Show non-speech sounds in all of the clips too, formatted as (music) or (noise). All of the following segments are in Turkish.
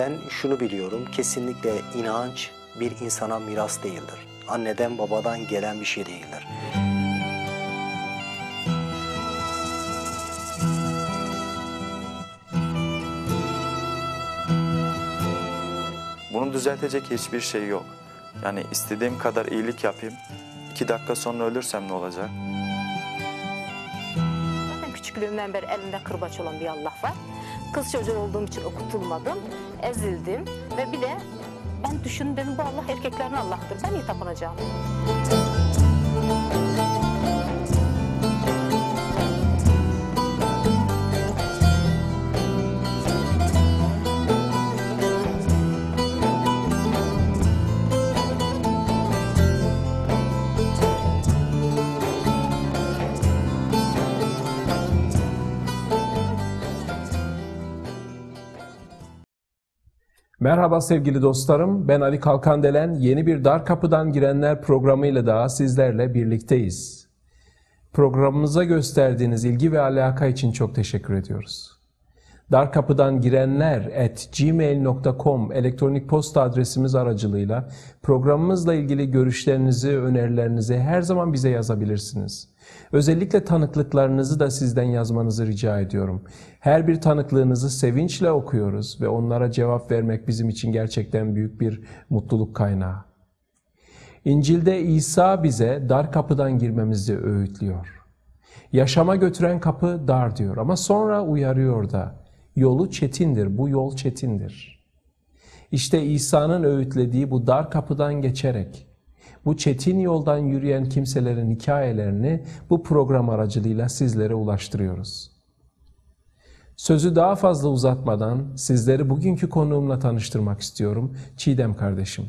Ben şunu biliyorum, kesinlikle inanç bir insana miras değildir. Anneden babadan gelen bir şey değildir. Bunu düzeltecek hiçbir şey yok. Yani istediğim kadar iyilik yapayım. iki dakika sonra ölürsem ne olacak? Küçüklüğümden beri elimde kırbaç olan bir Allah var. Kız çocuğu olduğum için okutulmadım, ezildim ve bir de ben düşündüm bu Allah erkeklerin Allah'tır. Ben niye tapınacağım? Merhaba sevgili dostlarım. Ben Ali Kalkandelen. Yeni bir Dar Kapıdan Girenler programıyla daha sizlerle birlikteyiz. Programımıza gösterdiğiniz ilgi ve alaka için çok teşekkür ediyoruz. Dar Kapıdan Girenler at gmail.com elektronik posta adresimiz aracılığıyla programımızla ilgili görüşlerinizi, önerilerinizi her zaman bize yazabilirsiniz. Özellikle tanıklıklarınızı da sizden yazmanızı rica ediyorum. Her bir tanıklığınızı sevinçle okuyoruz ve onlara cevap vermek bizim için gerçekten büyük bir mutluluk kaynağı. İncil'de İsa bize dar kapıdan girmemizi öğütlüyor. Yaşama götüren kapı dar diyor ama sonra uyarıyor da yolu çetindir, bu yol çetindir. İşte İsa'nın öğütlediği bu dar kapıdan geçerek bu çetin yoldan yürüyen kimselerin hikayelerini bu program aracılığıyla sizlere ulaştırıyoruz. Sözü daha fazla uzatmadan sizleri bugünkü konuğumla tanıştırmak istiyorum. Çiğdem kardeşim.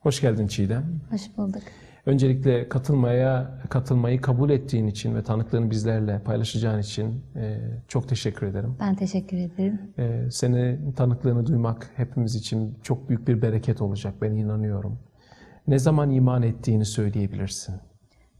Hoş geldin Çiğdem. Hoş bulduk. Öncelikle katılmaya katılmayı kabul ettiğin için ve tanıklığını bizlerle paylaşacağın için e, çok teşekkür ederim. Ben teşekkür ederim. E, seni tanıklığını duymak hepimiz için çok büyük bir bereket olacak. Ben inanıyorum. Ne zaman iman ettiğini söyleyebilirsin.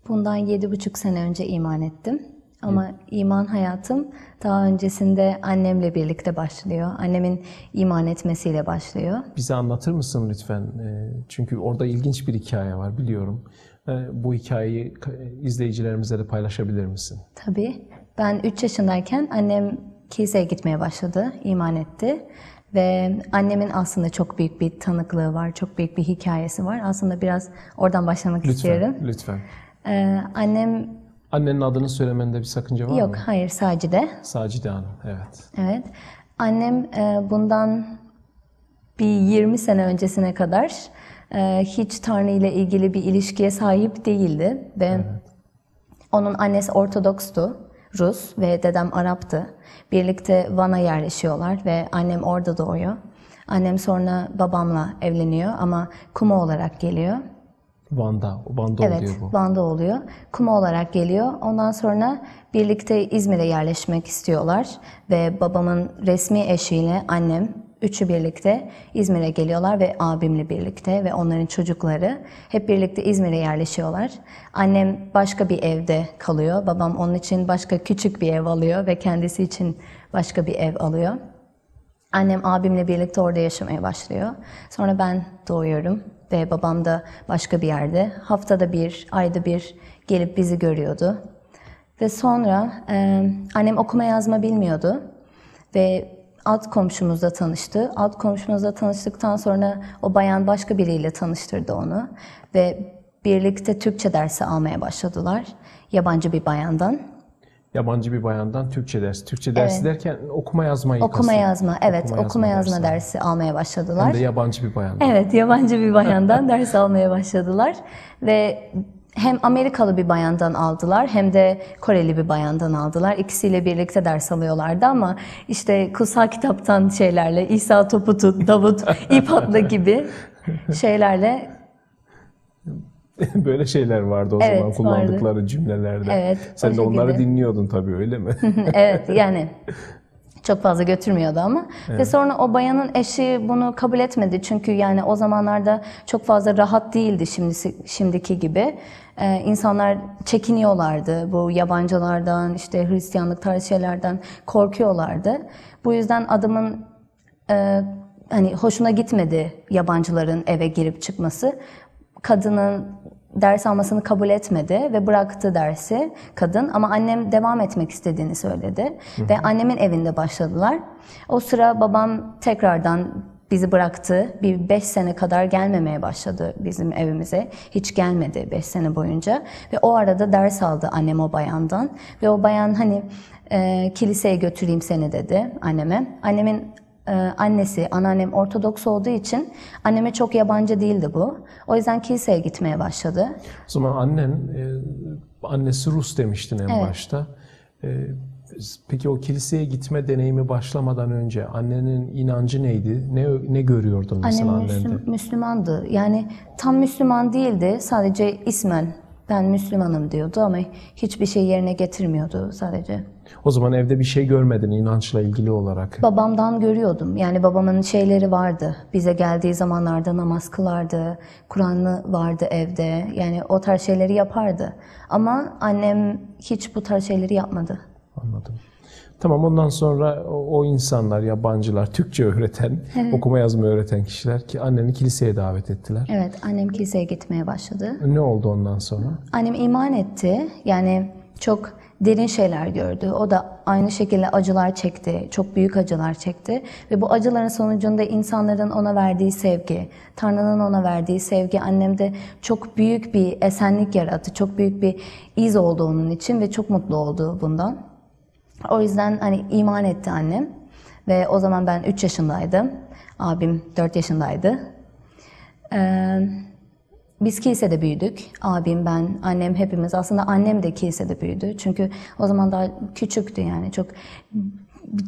Bundan yedi buçuk sene önce iman ettim. Ama iman hayatım daha öncesinde annemle birlikte başlıyor. Annemin iman etmesiyle başlıyor. Bize anlatır mısın lütfen? E, Çünkü orada ilginç bir hikaye var biliyorum. E, Bu hikayeyi ka- izleyicilerimize de paylaşabilir misin? Tabii. Ben 3 yaşındayken annem kiliseye gitmeye başladı, iman etti. Ve annemin aslında çok büyük bir tanıklığı var, çok büyük bir hikayesi var. Aslında biraz oradan başlamak istiyorum. Lütfen, lütfen. Ee, annem, Annenin adını söylemende bir sakınca var yok mı? hayır Sacide. Sacide Hanım, evet. Evet. Annem e, bundan bir 20 sene öncesine kadar e, hiç Tanrı ile ilgili bir ilişkiye sahip değildi ve onun annesi Ortodokstu, Rus ve dedem Arap'tı. Birlikte Van'a yerleşiyorlar ve annem orada doğuyor. Annem sonra babamla evleniyor ama Kuma olarak geliyor. Van'da, Van'da Evet, oluyor bu. Van'da oluyor. Kuma olarak geliyor. Ondan sonra birlikte İzmir'e yerleşmek istiyorlar ve babamın resmi eşiyle annem üçü birlikte İzmir'e geliyorlar ve abimle birlikte ve onların çocukları hep birlikte İzmir'e yerleşiyorlar. Annem başka bir evde kalıyor. Babam onun için başka küçük bir ev alıyor ve kendisi için başka bir ev alıyor. Annem abimle birlikte orada yaşamaya başlıyor. Sonra ben doğuyorum ve babam da başka bir yerde. Haftada bir, ayda bir gelip bizi görüyordu. Ve sonra e, annem okuma yazma bilmiyordu. Ve alt komşumuzla tanıştı. Alt komşumuzla tanıştıktan sonra o bayan başka biriyle tanıştırdı onu. Ve birlikte Türkçe dersi almaya başladılar. Yabancı bir bayandan. Yabancı bir bayandan Türkçe dersi. Türkçe dersi Evet. derken okuma yazmayı Okuma kastediyor. yazma, evet okuma, yazma, dersi. dersi almaya başladılar. Hem de yabancı bir bayandan. Evet, yabancı bir bayandan (laughs) ders almaya başladılar ve hem Amerikalı bir bayandan aldılar hem de Koreli bir bayandan aldılar. İkisiyle birlikte ders alıyorlardı ama işte kutsal kitaptan şeylerle İsa topu tut, Davut ip atla (laughs) gibi şeylerle (laughs) Böyle şeyler vardı o Evet, zaman kullandıkları cümlelerde. Evet, Sen de onları şekilde. dinliyordun tabii öyle mi? evet (laughs) yani çok fazla götürmüyordu ama ve sonra o bayanın eşi bunu kabul etmedi çünkü yani o zamanlarda çok fazla rahat değildi şimdi şimdiki gibi Ee, insanlar çekiniyorlardı bu yabancılardan işte Hristiyanlık tarzı şeylerden korkuyorlardı bu yüzden adamın e, hani hoşuna gitmedi yabancıların eve girip çıkması. Kadının ders almasını kabul etmedi ve bıraktı dersi kadın ama annem devam etmek istediğini söyledi ve annemin evinde başladılar. O sıra babam tekrardan bizi bıraktı. Bir beş sene kadar gelmemeye başladı bizim evimize. Hiç gelmedi beş sene boyunca. Ve o arada ders aldı annem o bayandan. Ve o bayan hani e, kiliseye götüreyim seni dedi anneme. Annemin e, annesi, anneannem Ortodoks olduğu için anneme çok yabancı değildi bu. O yüzden kiliseye gitmeye başladı. O zaman annen, e, annesi Rus demiştin en Evet. başta. E, peki o kiliseye gitme deneyimi başlamadan önce annenin inancı neydi? Ne ne görüyordun mesela Annem annende? Müslüm- Müslümandı. Yani tam Müslüman değildi. Sadece ismen ben Müslümanım diyordu ama hiçbir şey yerine getirmiyordu sadece. O zaman evde bir şey görmedin inançla ilgili olarak. Babamdan görüyordum. Yani babamın şeyleri vardı. Bize geldiği zamanlarda namaz kılardı. Kur'an'ı vardı evde. Yani o tarz şeyleri yapardı. Ama annem hiç bu tarz şeyleri yapmadı. Anladım. Tamam ondan sonra o, o insanlar, yabancılar, Türkçe öğreten, okuma yazma öğreten kişiler ki anneni kiliseye davet ettiler. Evet, annem kiliseye gitmeye başladı. Ne oldu ondan sonra? Annem iman etti. Yani çok derin şeyler gördü. O da aynı şekilde acılar çekti. Çok büyük acılar çekti. Ve bu acıların sonucunda insanların ona verdiği sevgi, Tanrı'nın ona verdiği sevgi annemde çok büyük bir esenlik yarattı. Çok büyük bir iz oldu onun için ve çok mutlu oldu bundan. O yüzden hani iman etti annem. Ve o zaman ben 3 yaşındaydım. Abim 4 yaşındaydı. Ee, biz kilisede büyüdük. Abim, ben, annem hepimiz. Aslında annem de kilisede büyüdü. Çünkü o zaman daha küçüktü yani. Çok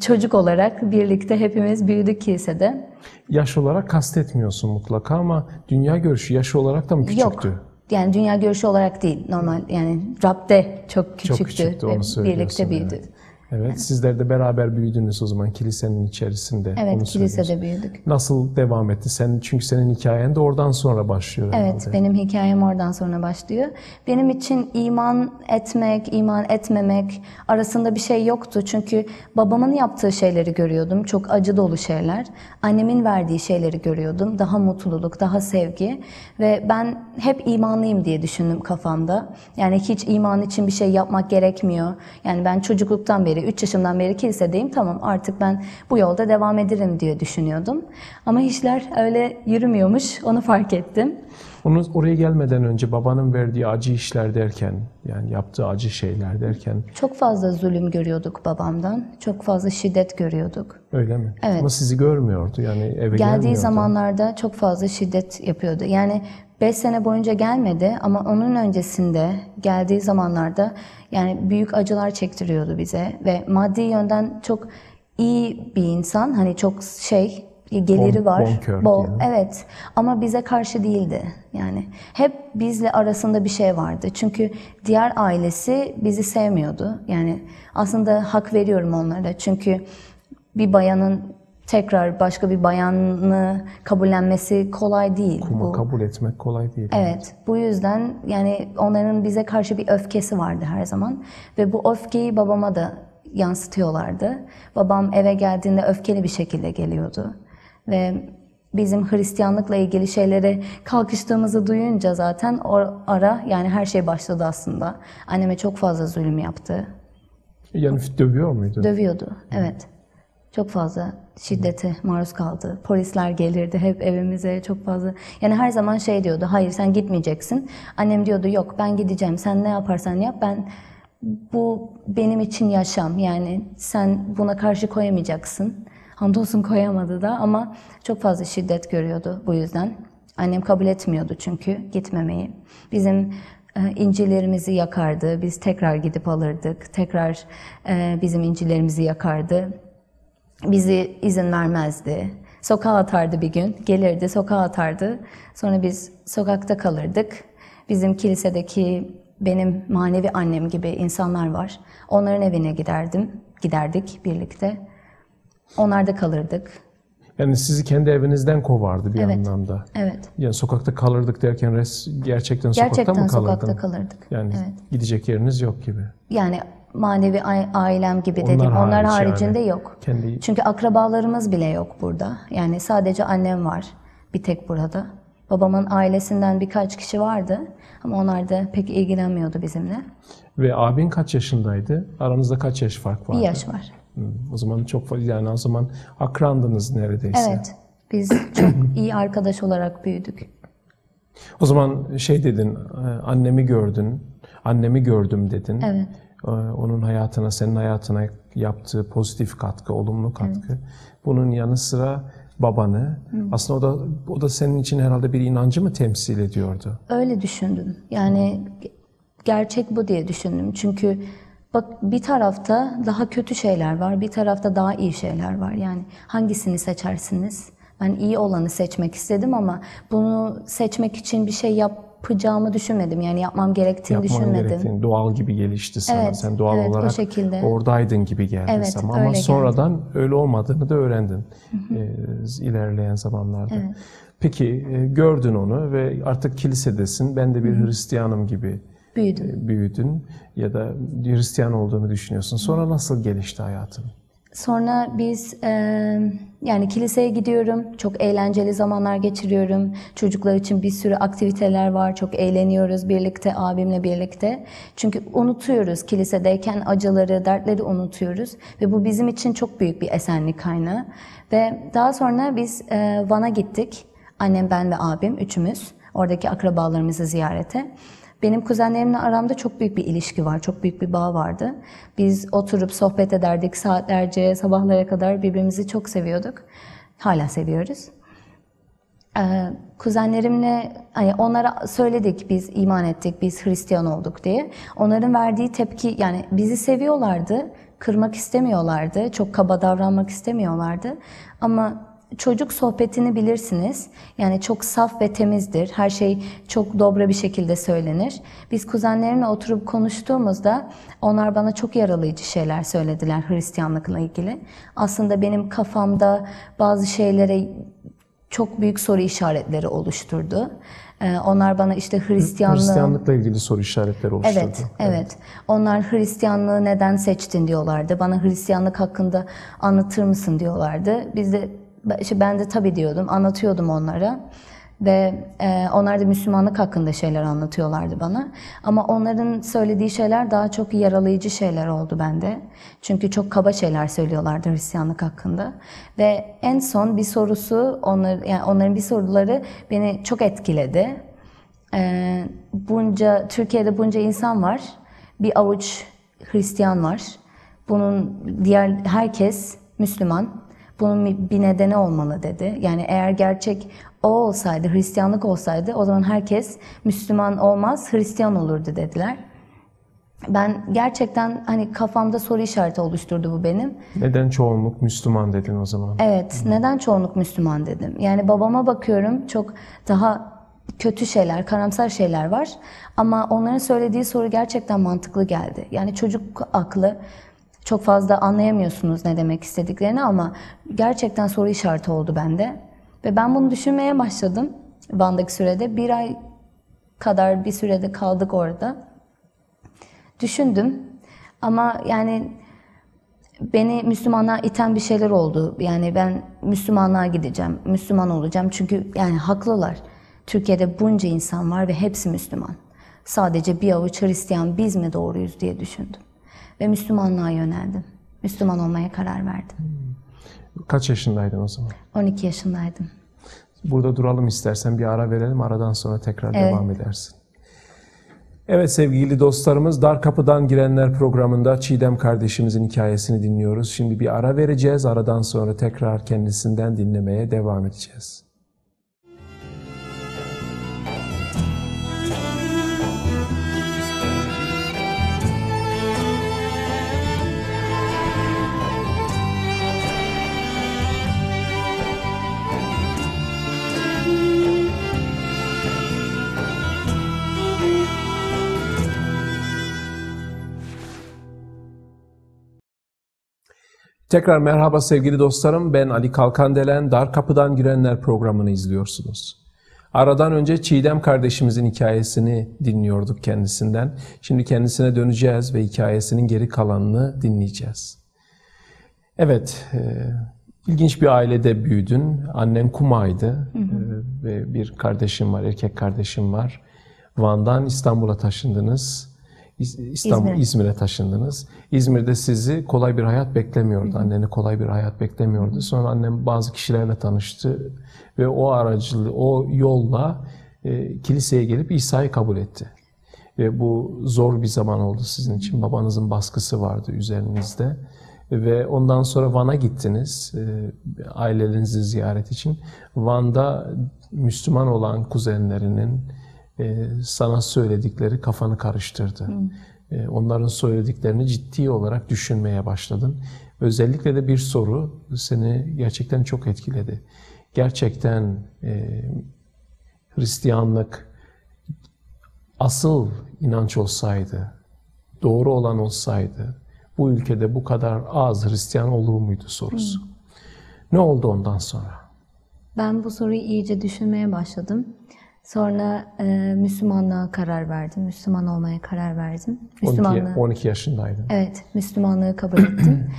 çocuk olarak birlikte hepimiz büyüdük kilisede. Yaş olarak kastetmiyorsun mutlaka ama dünya görüşü yaş olarak da mı küçüktü? Yok. Yani dünya görüşü olarak değil. Normal yani Rab'de çok küçüktü. Çok küçüktü onu. Birlikte büyüdü. Evet. Evet, sizler de beraber büyüdünüz o zaman kilisenin içerisinde. Evet, onu kilisede büyüdük. Nasıl devam etti? Sen çünkü senin hikayen de oradan sonra başlıyor Evet, herhalde. benim hikayem oradan sonra başlıyor. Benim için iman etmek, iman etmemek arasında bir şey yoktu. Çünkü babamın yaptığı şeyleri görüyordum. Çok acı dolu şeyler. Annemin verdiği şeyleri görüyordum. Daha mutluluk, daha sevgi. Ve ben hep imanlıyım diye düşündüm kafamda. Yani hiç iman için bir şey yapmak gerekmiyor. Yani ben çocukluktan beri, 3 yaşımdan beri kilisedeyim. Tamam artık ben bu yolda devam ederim diye düşünüyordum. Ama işler öyle yürümüyormuş. Onu fark ettim. Onu oraya gelmeden önce babanın verdiği acı işler derken, yani yaptığı acı şeyler derken Çok fazla zulüm görüyorduk babamdan. Çok fazla şiddet görüyorduk. öyle mi? Evet. Ama sizi görmüyordu yani eve Geldiği gelmiyordu. zamanlarda çok fazla şiddet yapıyordu. Yani 5 sene boyunca gelmedi ama onun öncesinde geldiği zamanlarda yani büyük acılar çektiriyordu bize ve maddi yönden çok iyi bir insan. Hani çok şey geliri Bon- var. bonkör Bol, diyelim. evet ama bize karşı değildi. Yani hep bizle arasında bir şey vardı. Çünkü diğer ailesi bizi sevmiyordu. Yani aslında hak veriyorum onlara. Çünkü bir bayanın tekrar başka bir bayanı kabullenmesi kolay değil. Ama Bu- kabul etmek kolay değil. Evet, bu yüzden yani onların bize karşı bir öfkesi vardı her zaman ve bu öfkeyi babama da yansıtıyorlardı. Babam eve geldiğinde öfkeli bir şekilde geliyordu ve bizim Hristiyanlıkla ilgili şeylere kalkıştığımızı duyunca zaten o ara yani her şey başladı aslında. Anneme çok fazla zulüm yaptı. Yani dövüyor muydu? Dövüyordu, evet. Çok fazla şiddete maruz kaldı. Polisler gelirdi hep evimize çok fazla. Yani her zaman şey diyordu, hayır sen gitmeyeceksin. Annem diyordu, yok ben gideceğim, sen ne yaparsan yap, ben bu benim için yaşam. Yani sen buna karşı koyamayacaksın. Hamdolsun koyamadı da ama çok fazla şiddet görüyordu bu yüzden. Annem kabul etmiyordu çünkü gitmemeyi. Bizim e, İncillerimizi yakardı. Biz tekrar gidip alırdık. Tekrar e, bizim incilerimizi yakardı. Bizi izin vermezdi. Sokağa atardı bir gün. Gelirdi, sokağa atardı. Sonra biz sokakta kalırdık. Bizim kilisedeki benim manevi annem gibi insanlar var. Onların evine giderdim. Giderdik birlikte. Onlarda kalırdık. Yani sizi kendi evinizden kovardı bir Evet. anlamda. Evet. Yani sokakta kalırdık derken res, gerçekten sokakta Gerçekten mı kalırdın? sokakta kalırdık. Yani Evet. gidecek yeriniz yok gibi. Yani manevi ailem gibi Onlar dedim. Onlar hariç haricinde yani. yok. Kendi- Çünkü akrabalarımız bile yok burada. Yani sadece annem var bir tek burada. Babamın ailesinden birkaç kişi vardı ama onlar da pek ilgilenmiyordu bizimle. Ve abin kaç yaşındaydı? Aranızda kaç yaş fark vardı? Bir yaş var. Hı, O zaman çok yani o zaman akrandınız neredeyse. Evet. Biz çok (clears throat) iyi arkadaş olarak büyüdük. O zaman şey dedin, e, annemi gördün, annemi gördüm dedin. Evet. E, Onun hayatına, senin hayatına yaptığı pozitif katkı, olumlu katkı. Bunun yanı sıra babanı, aslında o da o da senin için herhalde bir inancı mı temsil ediyordu? Öyle düşündüm. Yani ge- gerçek bu diye düşündüm. Çünkü bak bir tarafta daha kötü şeyler var, bir tarafta daha iyi şeyler var. Yani hangisini seçersiniz? Ben iyi olanı seçmek istedim ama bunu seçmek için bir şey yapacağımı düşünmedim. Yani yapmam gerektiğini Yapman düşünmedim. gerektiğini, doğal gibi gelişti sana. Evet, Sen doğal evet, olarak şekilde. oradaydın gibi geldi Evet, sana. öyle Ama geldi. sonradan öyle olmadığını da öğrendin e, ilerleyen zamanlarda. Peki e, gördün onu ve artık kilisedesin. Ben de bir Hristiyanım gibi Büyüdüm. e, büyüdün ya da Hristiyan olduğunu düşünüyorsun. Sonra nasıl gelişti hayatın? Sonra biz e, yani kiliseye gidiyorum. Çok eğlenceli zamanlar geçiriyorum. Çocuklar için bir sürü aktiviteler var. Çok eğleniyoruz birlikte, abimle birlikte. Çünkü unutuyoruz kilisedeyken acıları, dertleri unutuyoruz. Ve bu bizim için çok büyük bir esenlik kaynağı. Ve daha sonra biz e, Van'a gittik. Annem, ben ve abim üçümüz. Oradaki akrabalarımızı ziyarete. Benim kuzenlerimle aramda çok büyük bir ilişki var, çok büyük bir bağ vardı. Biz oturup sohbet ederdik saatlerce, sabahlara kadar birbirimizi çok seviyorduk. Hala seviyoruz. Ee, kuzenlerimle hani onlara söyledik biz iman ettik, biz Hristiyan olduk diye. Onların verdiği tepki yani bizi seviyorlardı, kırmak istemiyorlardı, çok kaba davranmak istemiyorlardı. Ama çocuk sohbetini bilirsiniz. Yani çok saf ve temizdir. Her şey çok dobra bir şekilde söylenir. Biz kuzenlerimle oturup konuştuğumuzda onlar bana çok yaralayıcı şeyler söylediler Hristiyanlıkla ilgili. Aslında benim kafamda bazı şeylere çok büyük soru işaretleri oluşturdu. Ee, onlar bana işte Hristiyanlığı... Hristiyanlıkla ilgili soru işaretleri oluşturdu. Evet, evet. Onlar Hristiyanlığı neden seçtin diyorlardı. Bana Hristiyanlık hakkında anlatır mısın diyorlardı. Biz de işte ben de tabii diyordum, anlatıyordum onlara. Ve e, onlar da Müslümanlık hakkında şeyler anlatıyorlardı bana. Ama onların söylediği şeyler daha çok yaralayıcı şeyler oldu bende. Çünkü çok kaba şeyler söylüyorlardı Hristiyanlık hakkında. Ve en son bir sorusu, onlar, yani onların bir soruları beni çok etkiledi. Ee, bunca Türkiye'de bunca insan var. Bir avuç Hristiyan var. Bunun diğer herkes Müslüman. Bunun bir- nedeni olmalı dedi. Yani eğer gerçek o olsaydı, Hristiyanlık olsaydı o zaman herkes Müslüman olmaz, Hristiyan olurdu dediler. Ben gerçekten hani kafamda soru işareti oluşturdu bu benim. Neden çoğunluk Müslüman dedin o zaman? Evet, neden çoğunluk Müslüman dedim. Yani babama bakıyorum çok daha kötü şeyler, karamsar şeyler var. Ama onların söylediği soru gerçekten mantıklı geldi. Yani çocuk aklı çok fazla anlayamıyorsunuz ne demek istediklerini ama gerçekten soru işareti oldu bende. Ve ben bunu düşünmeye başladım Van'daki sürede. Bir ay kadar bir sürede kaldık orada. Düşündüm ama yani beni Müslümanlığa iten bir şeyler oldu. Yani ben Müslümanlığa gideceğim, Müslüman olacağım. Çünkü yani haklılar. Türkiye'de bunca insan var ve hepsi Müslüman. Sadece bir avuç Hristiyan biz mi doğruyuz diye düşündüm. Ve Müslümanlığa yöneldim. Müslüman olmaya karar verdim. Kaç yaşındaydın o zaman? 12 yaşındaydım. Burada duralım istersen bir ara verelim. Aradan sonra tekrar Evet. devam edersin. Evet sevgili dostlarımız Dar Kapıdan Girenler programında Çiğdem kardeşimizin hikayesini dinliyoruz. Şimdi bir ara vereceğiz. Aradan sonra tekrar kendisinden dinlemeye devam edeceğiz. Tekrar merhaba sevgili dostlarım. Ben Ali Kalkandelen. Dar Kapıdan Girenler programını izliyorsunuz. Aradan önce Çiğdem kardeşimizin hikayesini dinliyorduk kendisinden. Şimdi kendisine döneceğiz ve hikayesinin geri kalanını dinleyeceğiz. Evet, e, ilginç bir ailede büyüdün. Annen Kumay'dı e, ve bir kardeşim var, erkek kardeşim var. Van'dan İstanbul'a taşındınız. İstanbul, İzmir'e. İzmir'e taşındınız. İzmir'de sizi kolay bir hayat beklemiyordu. Anneni kolay bir hayat beklemiyordu. Sonra annem bazı kişilerle tanıştı ve o aracılığı, o yolla e, kiliseye gelip İsa'yı kabul etti. Ve bu zor bir zaman oldu sizin için. Babanızın baskısı vardı üzerinizde. Ve ondan sonra Van'a gittiniz e, ailelerinizi ziyaret için. Van'da Müslüman olan kuzenlerinin sana söyledikleri kafanı karıştırdı. E, onların söylediklerini ciddi olarak düşünmeye başladın. Özellikle de bir soru seni gerçekten çok etkiledi. Gerçekten e, Hristiyanlık asıl inanç olsaydı, doğru olan olsaydı, bu ülkede bu kadar az Hristiyan olur muydu sorusu. Ne oldu ondan sonra? Ben bu soruyu iyice düşünmeye başladım. Sonra e, Müslümanlığa karar verdim. Müslüman olmaya karar verdim. 12, Müslümanlığı, 12 yaşındaydın. evet, Müslümanlığı kabul ettim.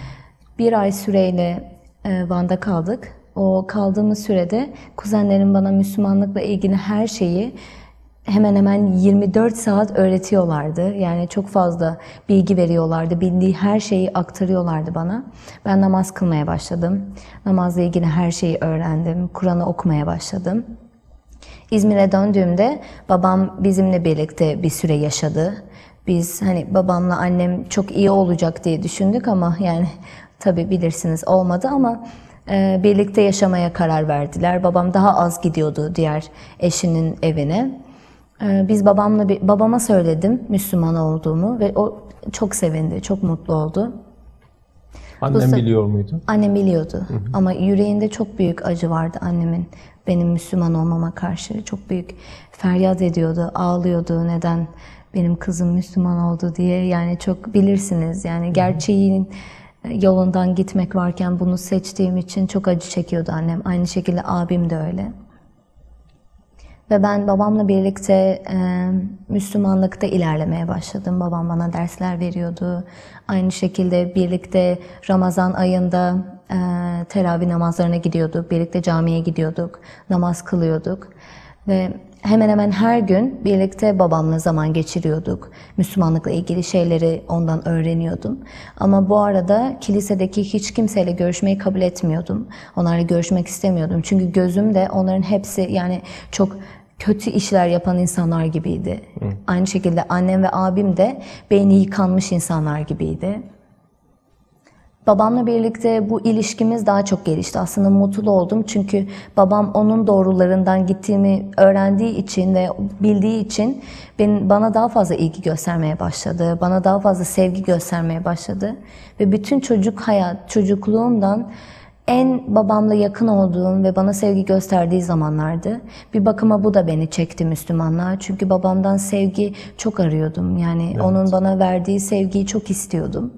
bir ay süreyle e, Van'da kaldık. O kaldığımız sürede kuzenlerim bana Müslümanlıkla ilgili her şeyi hemen hemen 24 saat öğretiyorlardı. Yani çok fazla bilgi veriyorlardı. Bildiği her şeyi aktarıyorlardı bana. Ben namaz kılmaya başladım. Namazla ilgili her şeyi öğrendim. Kur'an'ı okumaya başladım. İzmir'e döndüğümde babam bizimle birlikte bir süre yaşadı. Biz hani babamla annem çok iyi olacak diye düşündük ama yani tabii bilirsiniz olmadı ama e, birlikte yaşamaya karar verdiler. Babam daha az gidiyordu diğer eşinin evine. E, biz babamla bir, babama söyledim Müslüman olduğumu ve o çok sevindi, çok mutlu oldu. Annem se- biliyor muydu? Annem biliyordu ama yüreğinde çok büyük acı vardı annemin benim Müslüman olmama karşı. Çok büyük feryat ediyordu, ağlıyordu neden benim kızım Müslüman oldu diye. Yani çok bilirsiniz yani gerçeğin yolundan gitmek varken bunu seçtiğim için çok acı çekiyordu annem. Aynı şekilde abim de öyle. Ve ben babamla birlikte e, Müslümanlıkta ilerlemeye başladım. Babam bana dersler veriyordu. Aynı şekilde birlikte Ramazan ayında e, teravih namazlarına gidiyorduk. Birlikte camiye gidiyorduk. Namaz kılıyorduk. Ve hemen hemen her gün birlikte babamla zaman geçiriyorduk. Müslümanlıkla ilgili şeyleri ondan öğreniyordum. Ama bu arada kilisedeki hiç kimseyle görüşmeyi kabul etmiyordum. Onlarla görüşmek istemiyordum. Çünkü gözümde onların hepsi yani çok kötü işler yapan insanlar gibiydi. Aynı şekilde annem ve abim de beyni yıkanmış insanlar gibiydi. Babamla birlikte bu ilişkimiz daha çok gelişti. Aslında mutlu oldum çünkü babam onun doğrularından gittiğimi öğrendiği için ve bildiği için ben, bana daha fazla ilgi göstermeye başladı. Bana daha fazla sevgi göstermeye başladı. Ve bütün çocuk hayat, çocukluğumdan en babamla yakın olduğum ve bana sevgi gösterdiği zamanlardı. Bir bakıma bu da beni çekti Müslümanlığa. Çünkü babamdan sevgi çok arıyordum. Yani onun bana verdiği sevgiyi çok istiyordum.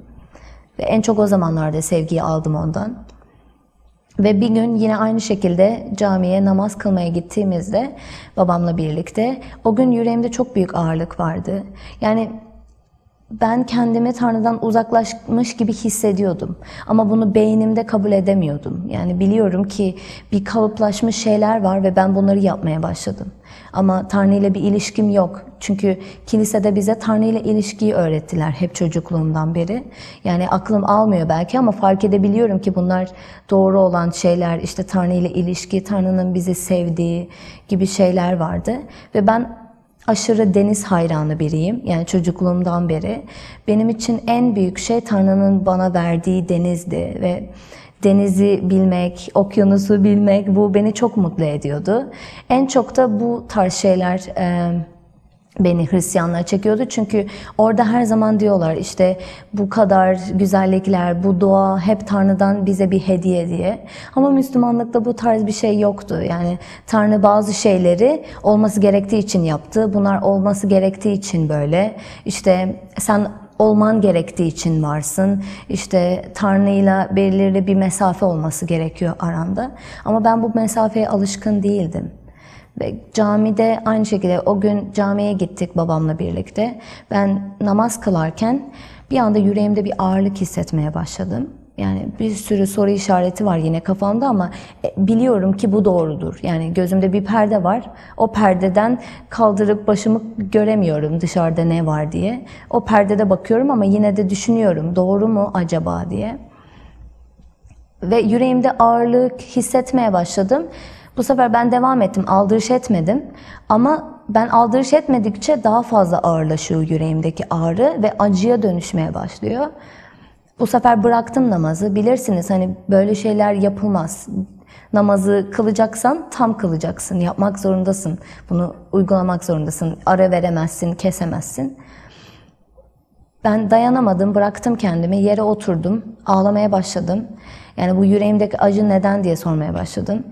Ve en çok o zamanlarda sevgiyi aldım ondan. Ve bir gün yine aynı şekilde camiye namaz kılmaya gittiğimizde babamla birlikte o gün yüreğimde çok büyük ağırlık vardı. Yani ben kendimi Tanrı'dan uzaklaşmış gibi hissediyordum. Ama bunu beynimde kabul edemiyordum. Yani biliyorum ki bir kalıplaşmış şeyler var ve ben bunları yapmaya başladım. Ama Tanrı ile bir ilişkim yok. Çünkü kilisede bize Tanrı ile ilişkiyi öğrettiler hep çocukluğumdan beri. Yani aklım almıyor belki ama fark edebiliyorum ki bunlar doğru olan şeyler. İşte Tanrı ile ilişki, Tanrı'nın bizi sevdiği gibi şeyler vardı. Ve ben aşırı deniz hayranı biriyim. Yani çocukluğumdan beri. Benim için en büyük şey Tanrı'nın bana verdiği denizdi ve denizi bilmek, okyanusu bilmek bu beni çok mutlu ediyordu. En çok da bu tarz şeyler e, beni Hristiyanlığa çekiyordu. Çünkü orada her zaman diyorlar işte bu kadar güzellikler, bu doğa hep Tanrı'dan bize bir hediye diye. Ama Müslümanlıkta bu tarz bir şey yoktu. Yani Tanrı bazı şeyleri olması gerektiği için yaptı. Bunlar olması gerektiği için böyle. İşte sen olman gerektiği için varsın. İşte Tanrı'yla belirli bir mesafe olması gerekiyor aranda. Ama ben bu mesafeye alışkın değildim. Ve camide aynı şekilde o gün camiye gittik babamla birlikte. Ben namaz kılarken bir anda yüreğimde bir ağırlık hissetmeye başladım. Yani bir sürü soru işareti var yine kafamda ama e, biliyorum ki bu doğrudur. Yani gözümde bir perde var. O perdeden kaldırıp başımı göremiyorum dışarıda ne var diye. O perdede bakıyorum ama yine de düşünüyorum doğru mu acaba diye. Ve yüreğimde ağırlık hissetmeye başladım. Bu sefer ben devam ettim, aldırış etmedim. Ama ben aldırış etmedikçe daha fazla ağırlaşıyor yüreğimdeki ağrı ve acıya dönüşmeye başlıyor. Bu sefer bıraktım namazı. Bilirsiniz hani böyle şeyler yapılmaz. Namazı kılacaksan tam kılacaksın, yapmak zorundasın. Bunu uygulamak zorundasın. Ara veremezsin, kesemezsin. Ben dayanamadım, bıraktım kendimi, yere oturdum, ağlamaya başladım. Yani bu yüreğimdeki acı neden diye sormaya başladım.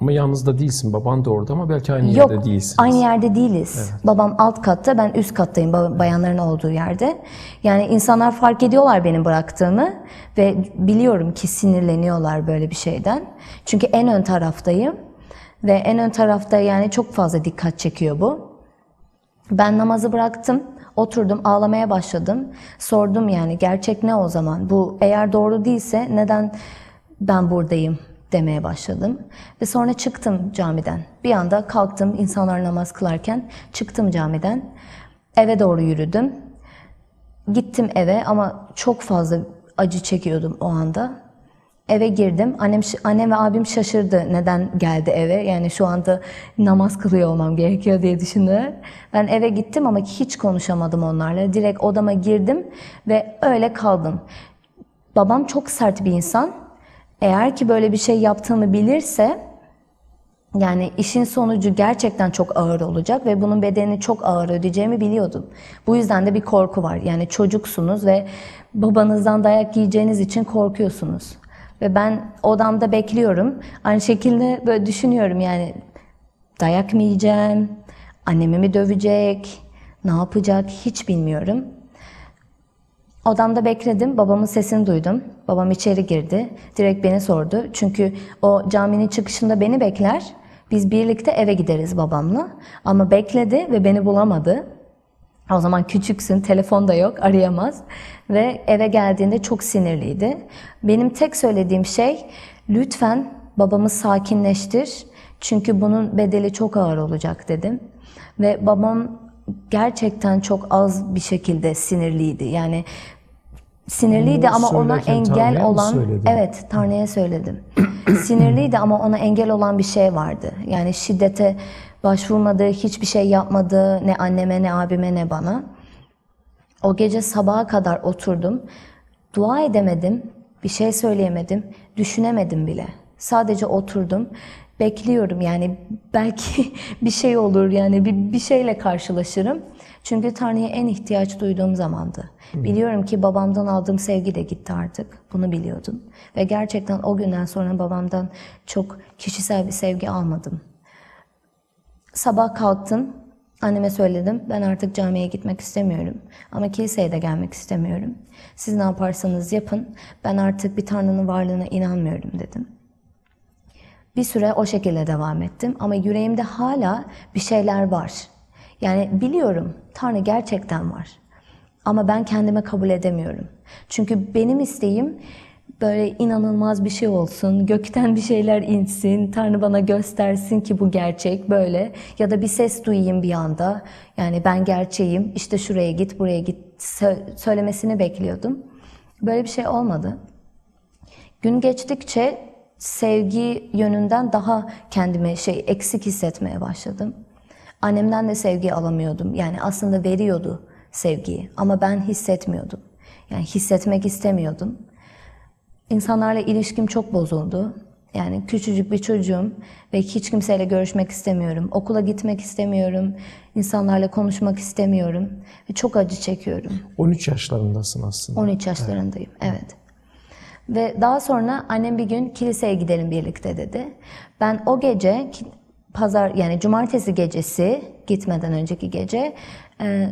Ama yalnız da değilsin. Baban da orada ama belki aynı Yok, yerde değilsiniz. aynı yerde değiliz. Babam alt katta, ben üst kattayım ba- bayanların olduğu yerde. Yani insanlar fark ediyorlar benim bıraktığımı ve biliyorum ki sinirleniyorlar böyle bir şeyden. Çünkü en ön taraftayım ve en ön tarafta yani çok fazla dikkat çekiyor bu. Ben namazı bıraktım, oturdum, ağlamaya başladım. Sordum yani gerçek ne o zaman? Bu eğer doğru değilse neden ben buradayım demeye başladım. Ve sonra çıktım camiden. Bir anda kalktım insanlar namaz kılarken çıktım camiden. Eve doğru yürüdüm. Gittim eve ama çok fazla acı çekiyordum o anda. Eve girdim. Annem, annem ve abim şaşırdı neden geldi eve. Yani şu anda namaz kılıyor olmam gerekiyor diye düşündüler. Ben eve gittim ama hiç konuşamadım onlarla. Direkt odama girdim ve öyle kaldım. Babam çok sert bir insan. Eğer ki böyle bir şey yaptığımı bilirse yani işin sonucu gerçekten çok ağır olacak ve bunun bedelini çok ağır ödeyeceğimi biliyordum. Bu yüzden de bir korku var. Yani çocuksunuz ve babanızdan dayak yiyeceğiniz için korkuyorsunuz. Ve ben odamda bekliyorum. Aynı şekilde böyle düşünüyorum yani dayak mı yiyeceğim, annemi mi dövecek, ne yapacak hiç bilmiyorum. Odamda bekledim, babamın sesini duydum. Babam içeri girdi, direkt beni sordu. Çünkü o caminin çıkışında beni bekler, biz birlikte eve gideriz babamla. Ama bekledi ve beni bulamadı. O zaman küçüksün, telefon da yok, arayamaz. Ve eve geldiğinde çok sinirliydi. Benim tek söylediğim şey, lütfen babamı sakinleştir. Çünkü bunun bedeli çok ağır olacak dedim. Ve babam gerçekten çok az bir şekilde sinirliydi. Yani sinirliydi Bunu ama ona söylerken engel Tanrı'ya mı olan söyledin? evet Tanrı'ya söyledim. (clears throat) sinirliydi ama ona engel olan bir şey vardı. Yani şiddete başvurmadı, hiçbir şey yapmadı ne anneme ne abime ne bana. O gece sabaha kadar oturdum. Dua edemedim, bir şey söyleyemedim, düşünemedim bile. Sadece oturdum. Bekliyorum yani belki (laughs) bir şey olur yani bir, bir şeyle karşılaşırım. Çünkü Tanrı'ya en ihtiyaç duyduğum zamandı. Biliyorum ki babamdan aldığım sevgi de gitti artık. Bunu biliyordum. Ve gerçekten o günden sonra babamdan çok kişisel bir sevgi almadım. Sabah kalktım. Anneme söyledim. Ben artık camiye gitmek istemiyorum. Ama kiliseye de gelmek istemiyorum. Siz ne yaparsanız yapın. Ben artık bir Tanrı'nın varlığına inanmıyorum dedim. Bir süre o şekilde devam ettim ama yüreğimde hala bir şeyler var. Yani biliyorum Tanrı gerçekten var. Ama ben kendime kabul edemiyorum. Çünkü benim isteğim böyle inanılmaz bir şey olsun, gökten bir şeyler insin, Tanrı bana göstersin ki bu gerçek böyle. Ya da bir ses duyayım bir anda, yani ben gerçeğim, işte şuraya git, buraya git sö- söylemesini bekliyordum. Böyle bir şey olmadı. Gün geçtikçe sevgi yönünden daha kendime şey eksik hissetmeye başladım. Annemden de sevgi alamıyordum. Yani aslında veriyordu sevgiyi ama ben hissetmiyordum. Yani hissetmek istemiyordum. İnsanlarla ilişkim çok bozuldu. Yani küçücük bir çocuğum ve hiç kimseyle görüşmek istemiyorum. Okula gitmek istemiyorum. insanlarla konuşmak istemiyorum. Ve çok acı çekiyorum. 13 yaşlarındasın aslında. 13 yaşlarındayım, evet. Ve daha sonra annem bir gün kiliseye gidelim birlikte dedi. Ben o gece pazar yani cumartesi gecesi gitmeden önceki gece e,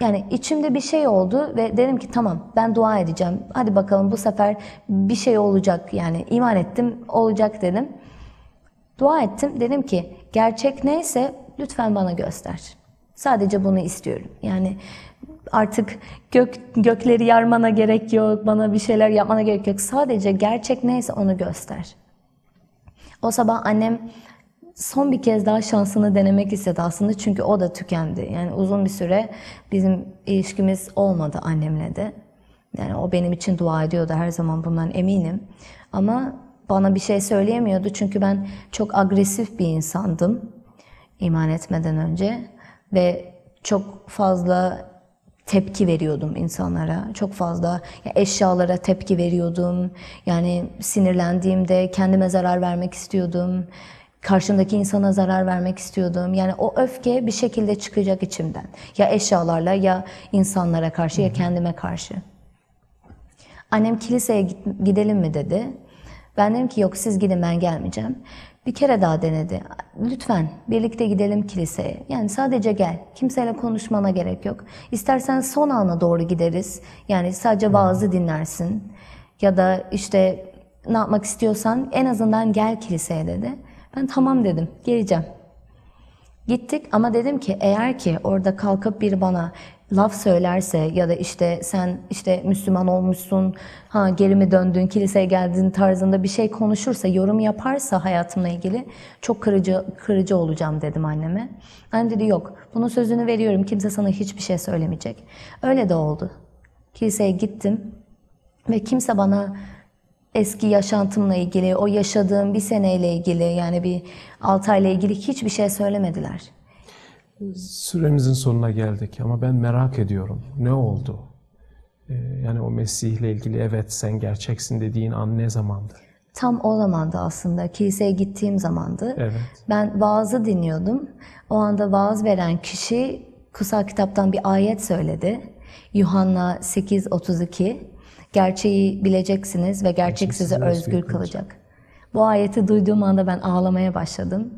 yani içimde bir şey oldu ve dedim ki tamam ben dua edeceğim. Hadi bakalım bu sefer bir şey olacak yani iman ettim olacak dedim. Dua ettim. Dedim ki gerçek neyse lütfen bana göster. Sadece bunu istiyorum. Yani artık gök gökleri yarmana gerek yok, bana bir şeyler yapmana gerek yok. Sadece gerçek neyse onu göster. O sabah annem son bir kez daha şansını denemek istedi aslında çünkü o da tükendi. Yani uzun bir süre bizim ilişkimiz olmadı annemle de. Yani o benim için dua ediyordu her zaman bundan eminim. Ama bana bir şey söyleyemiyordu çünkü ben çok agresif bir insandım iman etmeden önce ve çok fazla tepki veriyordum insanlara. Çok fazla ya eşyalara tepki veriyordum. Yani sinirlendiğimde kendime zarar vermek istiyordum. Karşımdaki insana zarar vermek istiyordum. Yani o öfke bir şekilde çıkacak içimden. Ya eşyalarla ya insanlara karşı ya kendime karşı. Annem kiliseye gidelim mi dedi. Ben dedim ki yok siz gidin ben gelmeyeceğim. Bir kere daha denedi. Lütfen birlikte gidelim kiliseye. Yani sadece gel. Kimseyle konuşmana gerek yok. İstersen son ana doğru gideriz. Yani sadece vaazı dinlersin. Ya da işte ne yapmak istiyorsan en azından gel kiliseye dedi. Ben tamam dedim. Geleceğim. Gittik ama dedim ki eğer ki orada kalkıp bir bana laf söylerse ya da işte sen işte Müslüman olmuşsun, ha geri mi döndün, kiliseye geldin tarzında bir şey konuşursa, yorum yaparsa hayatımla ilgili çok kırıcı kırıcı olacağım dedim anneme. Annem dedi yok, bunun sözünü veriyorum, kimse sana hiçbir şey söylemeyecek. Öyle de oldu. Kiliseye gittim ve kimse bana eski yaşantımla ilgili, o yaşadığım bir seneyle ilgili yani bir 6 ayla ilgili hiçbir şey söylemediler. Süremizin sonuna geldik ama ben merak ediyorum. Ne oldu? Ee, yani o Mesih'le ilgili evet sen gerçeksin dediğin an ne zamandı? Tam o zamandı aslında, kiliseye gittiğim zamandı. Evet. Ben vaazı dinliyordum. O anda vaaz veren kişi kutsal kitaptan bir ayet söyledi. Yuhanna 8.32 Gerçeği bileceksiniz ve gerçek sizi özgür kılacak. Bu ayeti duyduğum anda ben ağlamaya başladım.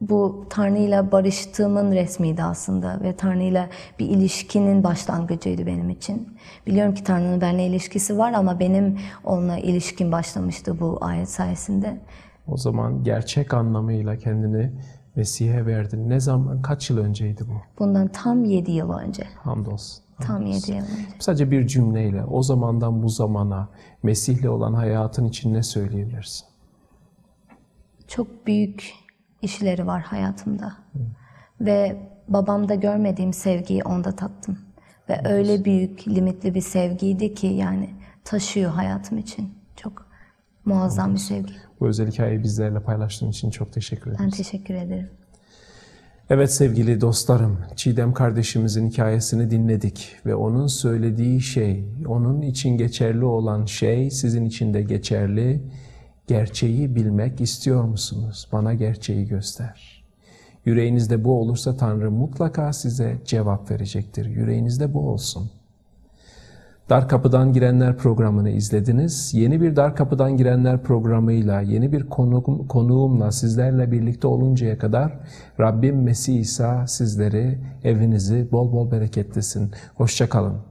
Bu Tanrı'yla barıştığımın resmiydi aslında ve Tanrı'yla bir ilişkinin başlangıcıydı benim için. Biliyorum ki Tanrı'nın benimle ilişkisi var ama benim onunla ilişkim başlamıştı bu ayet sayesinde. O zaman gerçek anlamıyla kendini Mesih'e verdin. Ne zaman, kaç yıl önceydi bu? Bundan tam 7 yıl önce. Hamdolsun. Tam 7 yıl önce. Sadece bir cümleyle o zamandan bu zamana Mesih'le olan hayatın için ne söyleyebilirsin? Çok büyük işleri var hayatımda. Ve babamda görmediğim sevgiyi onda tattım. Ve öyle büyük, limitli bir sevgiydi ki yani taşıyor hayatım için. Çok muazzam bir sevgi. Bu özel hikayeyi bizlerle paylaştığın için çok teşekkür ederim. Ben teşekkür ederim. Evet sevgili dostlarım, Çiğdem kardeşimizin hikayesini dinledik ve onun söylediği şey, onun için geçerli olan şey sizin için de geçerli. Gerçeği bilmek istiyor musunuz? Bana gerçeği göster. Yüreğinizde bu olursa Tanrı mutlaka size cevap verecektir. Yüreğinizde bu olsun. Dar Kapıdan Girenler programını izlediniz. Yeni bir Dar Kapıdan Girenler programıyla, yeni bir konuğum, konuğumla sizlerle birlikte oluncaya kadar Rabbim Mesih İsa sizleri, evinizi bol bol bereketlesin. Hoşçakalın.